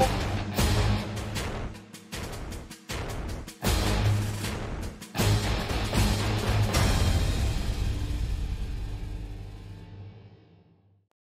you